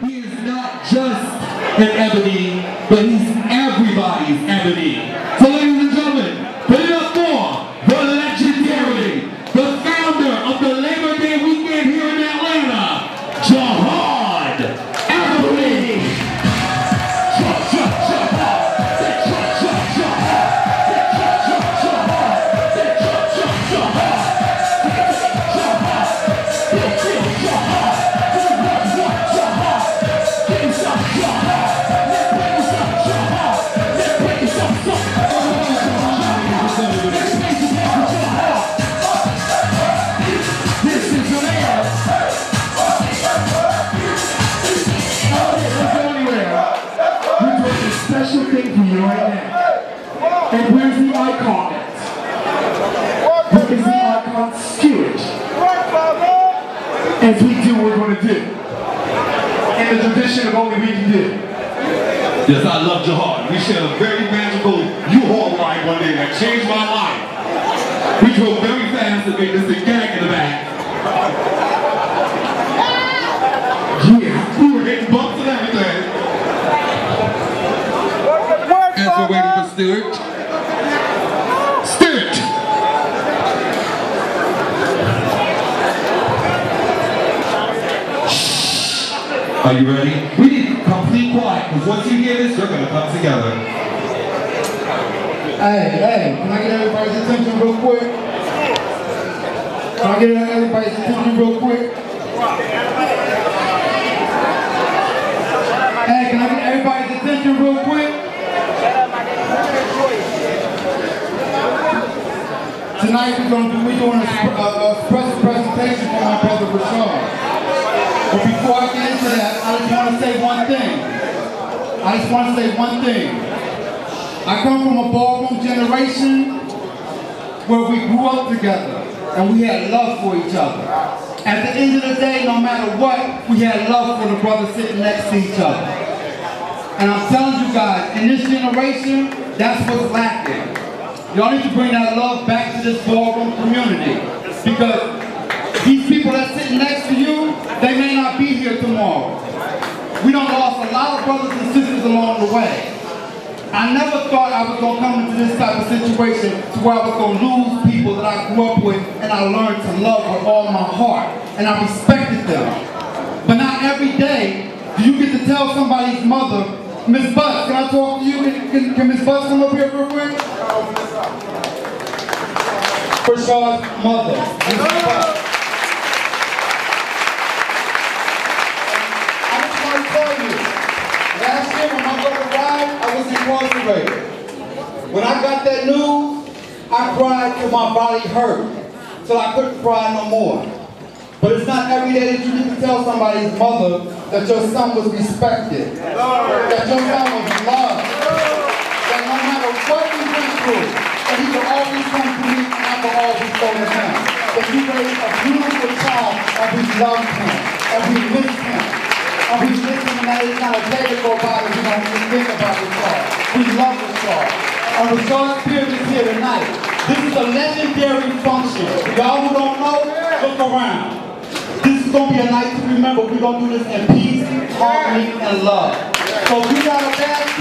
He is not just an ebony, but he's everybody's ebony. So ladies and gentlemen, put it up is the icon? Stewart. As we do what we're going to do. In the tradition of only we can do. Yes, I love Jihad. We shared a very magical U-Haul ride one day that changed my life. We drove very fast and made this thing gag in the back. Yeah, we were hitting bumps and everything. As we're waiting for Stuart. Are you ready? We need complete quiet, because once you hear this, you're going to come together. Hey, hey, can I get everybody's attention real quick? Can I get everybody's attention real quick? Hey, can I get everybody's attention real quick? Tonight we're going to be doing a, uh, a, a special presentation for my brother Rashad. Before I get into that, I just want to say one thing. I just want to say one thing. I come from a ballroom generation where we grew up together and we had love for each other. At the end of the day, no matter what, we had love for the brothers sitting next to each other. And I'm telling you guys, in this generation, that's what's lacking. Y'all need to bring that love back to this ballroom community. Because these people that's sitting next to you, they may not be here tomorrow. We done brothers and sisters along the way. I never thought I was gonna come into this type of situation to where I was gonna lose people that I grew up with and I learned to love with all my heart. And I respected them. But not every day do you get to tell somebody's mother, Miss Butts, can I talk to you? Can, can, can Miss Butts come up here real quick? Rashad's mother, Miss Butts. I just want to tell you, last year when my brother died, I was incarcerated. When I got that news, I cried till my body hurt, till I couldn't cry no more. But it's not every day that you get to tell somebody's mother that your son was respected, that your son was loved, that no matter what he went through, that he could always come to me and I could always go to him. That he raised a beautiful child and we loved him and we missed him. And we miss him and that is not a day to go by that we don't think about Rashad. We love Rashad. And is here tonight. This is a legendary function. Y'all who don't know, look around. This is gonna be a night to remember. We're gonna do this in peace, harmony, and love. So if you got a bad